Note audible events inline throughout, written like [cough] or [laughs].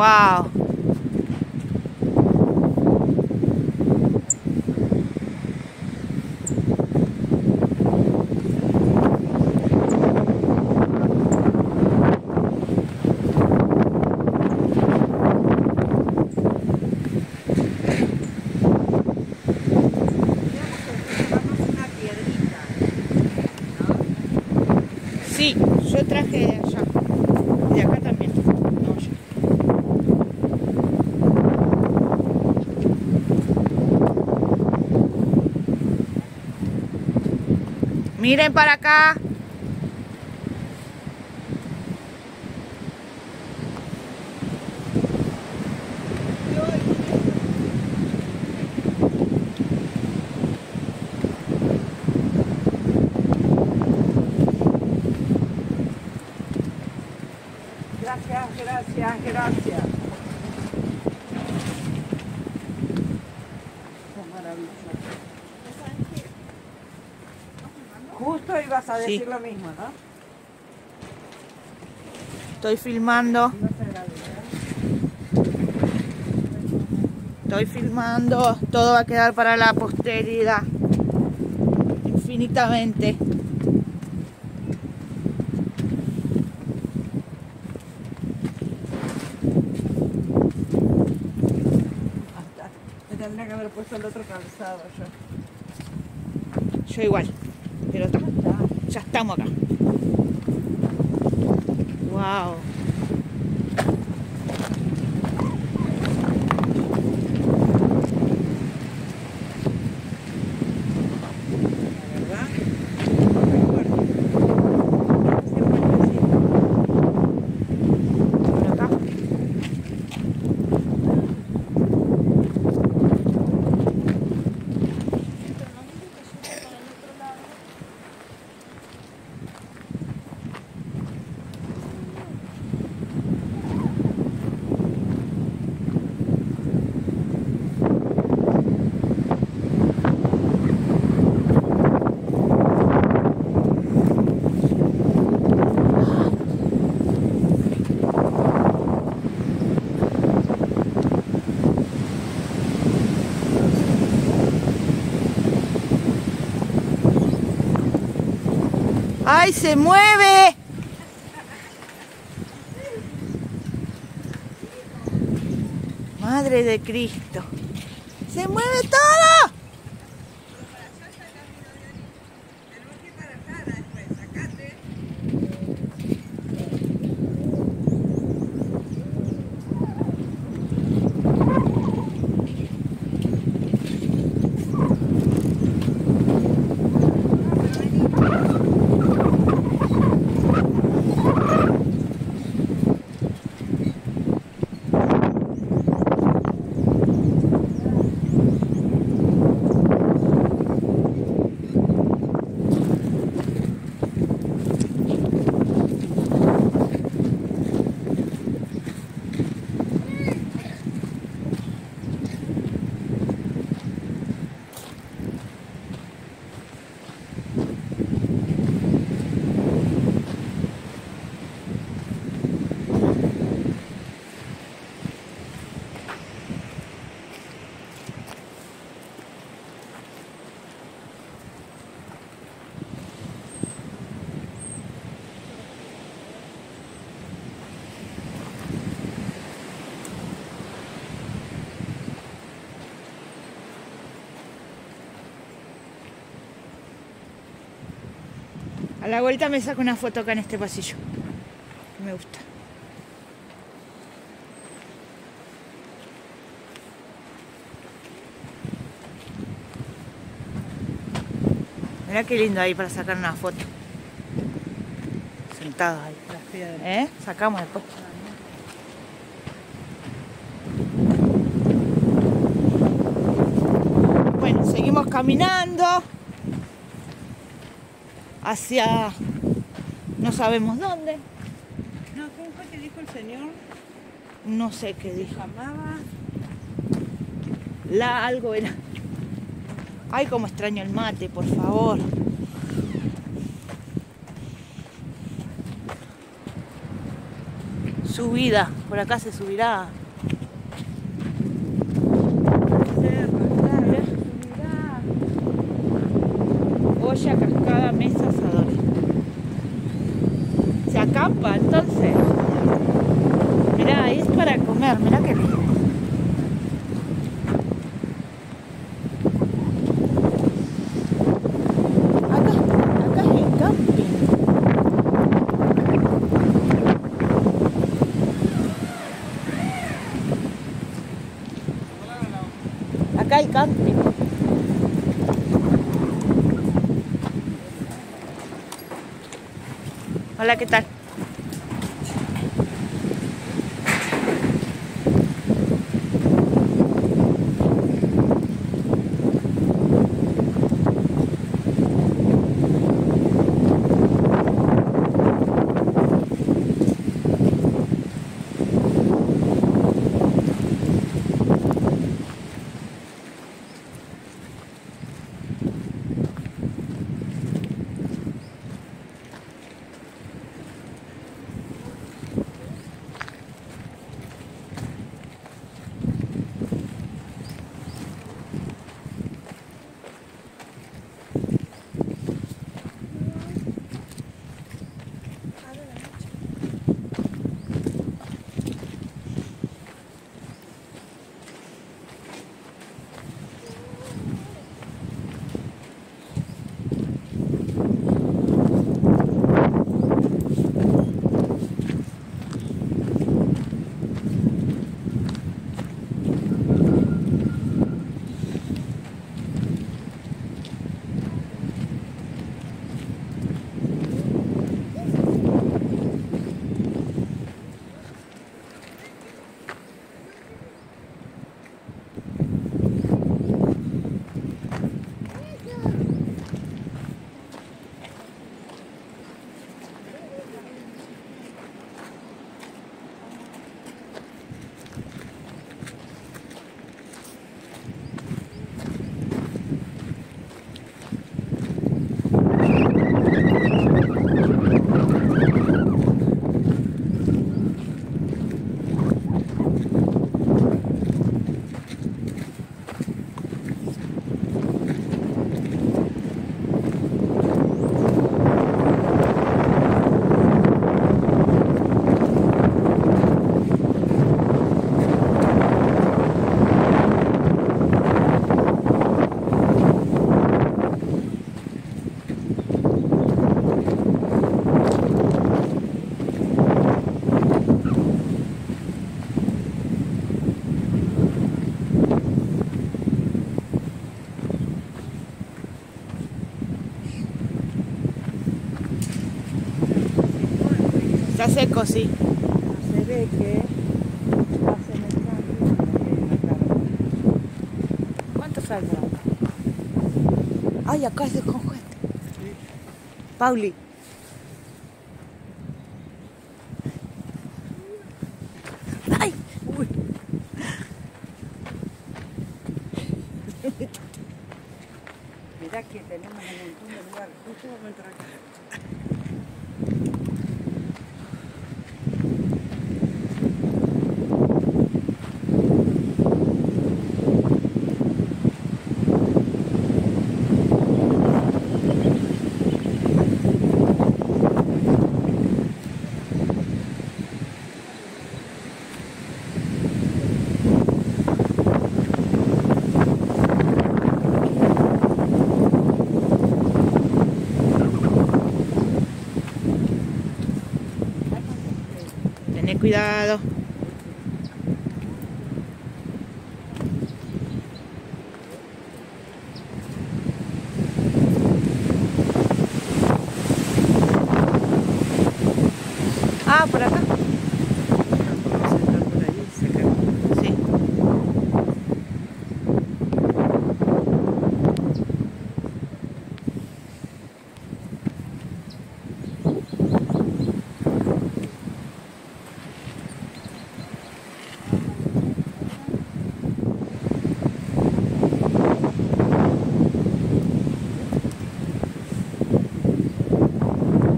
Wow. Sí, yo traje de acá también. No, yo. Miren para acá. Decir lo mismo, ¿no? Estoy filmando. Estoy filmando. Todo va a quedar para la posteridad. Infinitamente. Me tendría que haber puesto el otro calzado yo. Yo igual. Ya estamos acá. Wow. La verdad. Recuerdo. Siempre decía, Por acá. ¡Ay, se mueve! Madre de Cristo. ¡Se mueve todo! A la vuelta me saco una foto acá en este pasillo. Me gusta. Mira qué lindo ahí para sacar una foto. Sentados ahí. Las piedras. ¿Eh? Sacamos después. Bueno, seguimos caminando hacia no sabemos dónde. No, ¿cómo fue que dijo el señor? No sé qué dijo. Llamaba. La algo era. Ay, cómo extraño el mate, por favor. subida. Por acá se subirá. Mirá, subirá. Olla, cascada, mesa, asadores. Se acampa entonces. Mirá, es para comer, mirá qué lindo. Acá, acá es el camping. Acá hay camping. Hola, ¿qué tal? Seco, sí. Se ve que hacen el cambio. ¿Cuánto saldrá? Ay, acá se con gente. Pauli. Ay, uy. [laughs] Mirá que tenemos un montón de lugares. Justo entrar acá. Cuidado. Ah, por acá. Vamos a entrar por ahí, sacar. Sí.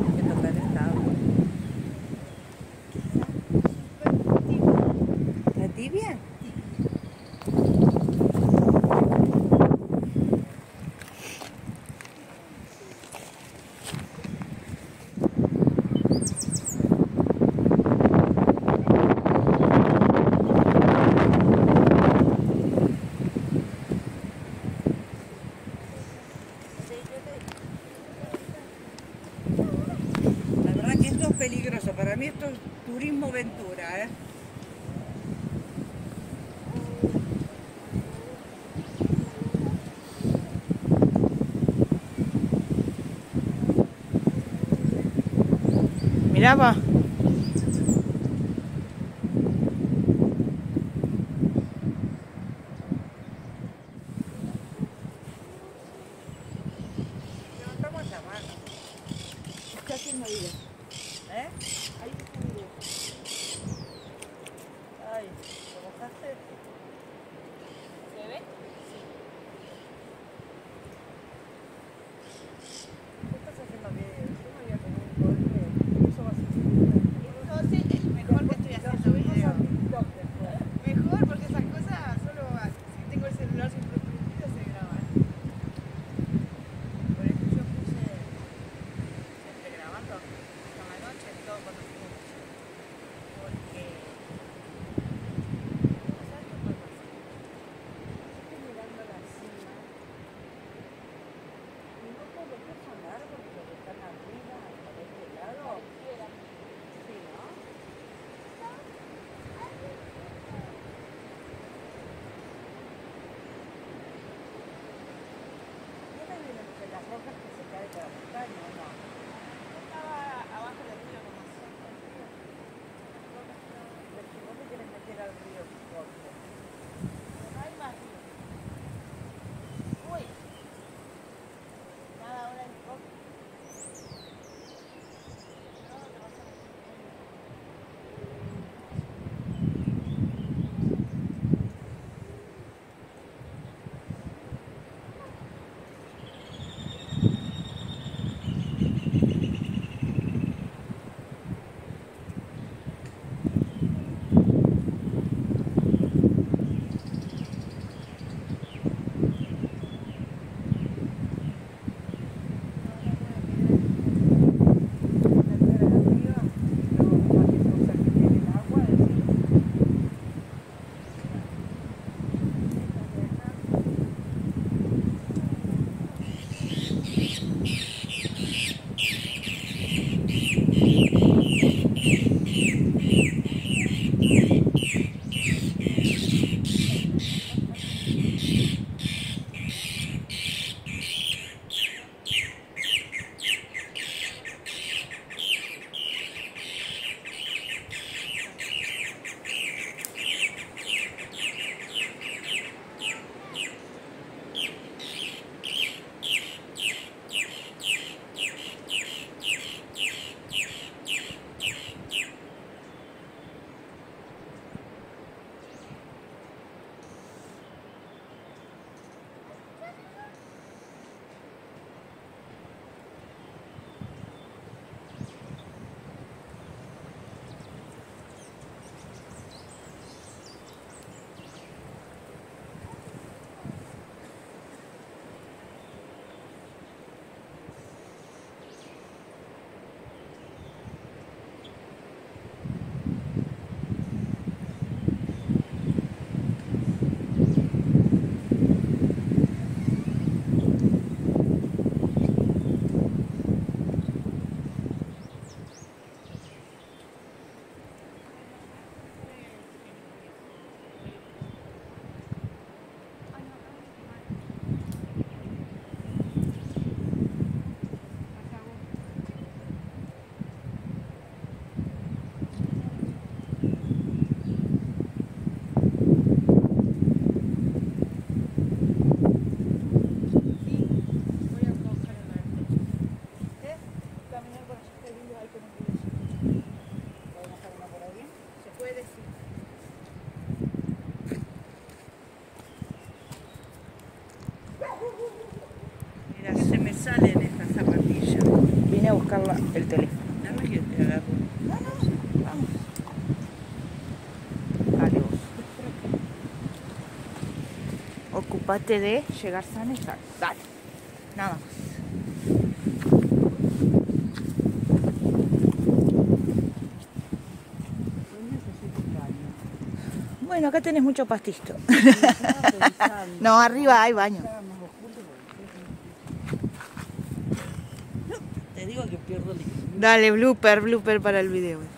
Hay que tocar esta agua. ¿Sentís bien? La verdad que esto es peligroso. Para mí esto es turismo aventura, ¿eh? Mirá, el teléfono. Vamos. Ocupate de llegar sano y salvo. Dale. Nada más. Bueno, acá tenés mucho pastisto. [laughs] No, arriba hay baño. Dale, blooper, blooper para el video.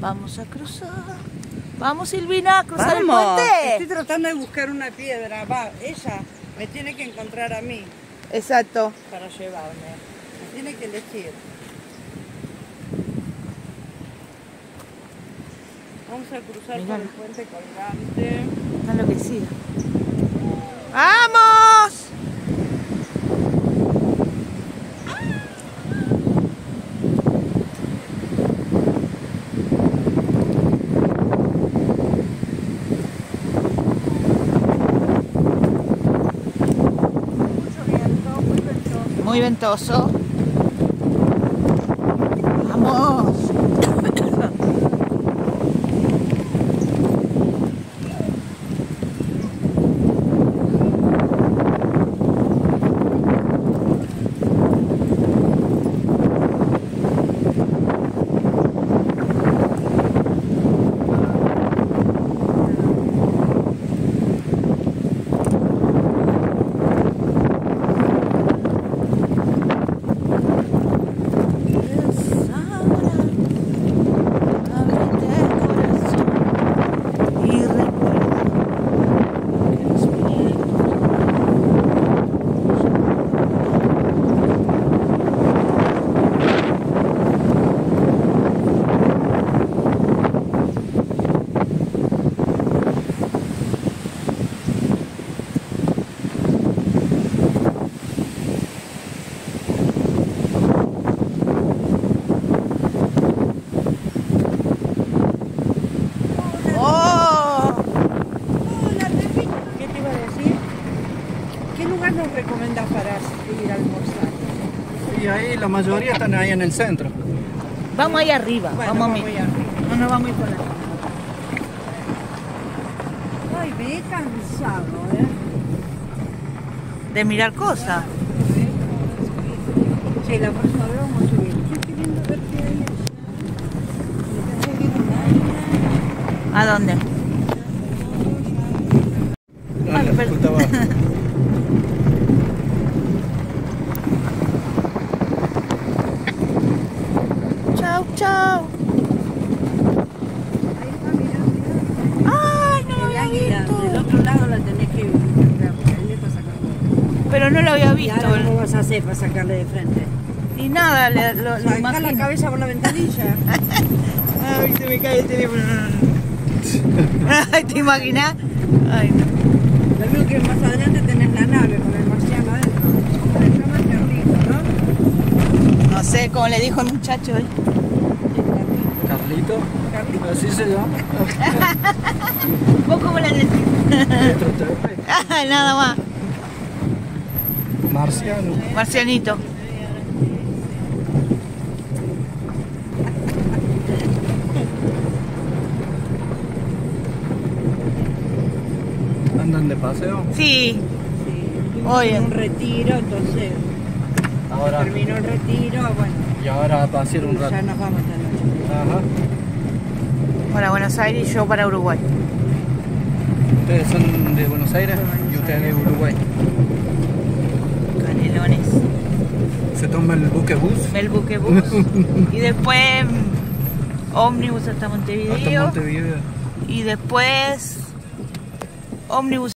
Vamos a cruzar. Vamos, Silvina, a cruzar el Vamos. Estoy puente. tratando de buscar una piedra. Va, ella me tiene que encontrar a mí Exacto. para llevarme. Me tiene que elegir. Vamos a cruzar Mirá. por el puente colgante. Está enloquecida. ¡Vamos! Muy ventoso. ¡Vamos! La mayoría están ahí en el centro. Vamos ahí arriba, Bueno, vamos, vamos a mi- ahí arriba. No nos vamos a ir por la... Ay, me he cansado, ¿eh? de mirar cosas. Sí, la próxima vez vamos a subir. ¿A dónde? Ay, Dale, pero- puta va. Chau, chau. Ahí está, mira, mira. Ay, no lo El había águila, del visto. otro lado la tenés que sacar, porque ahí le está sacando. Pero ¿Y visto. ahora cómo vas a hacer para sacarle de frente? Y nada, le, lo, lo Sacar la cabeza por la ventanilla. [laughs] Ay, se me cae el teléfono. [laughs] Ay, ¿te imaginas? Ay, no. Lo mismo que más adelante tenés la nave con el marciano adentro. Carlito, ¿no? No sé cómo le dijo el muchacho hoy. Carlito, Carlito. así se llama. [laughs] ¿Vos cómo le decís? Nada más. Marciano. Marcianito. Andan de paseo. Sí. Sí, Oye. en un retiro, entonces Ahora. terminó el retiro, bueno, Y ahora va a ser un rato. ya nos vamos esta noche. Ajá. Para Buenos Aires y yo para Uruguay. Ustedes son de Buenos Aires y ustedes de Uruguay. Se toma el buque bus El buque bus. y después ómnibus hasta. Montevideo. Y después ómnibus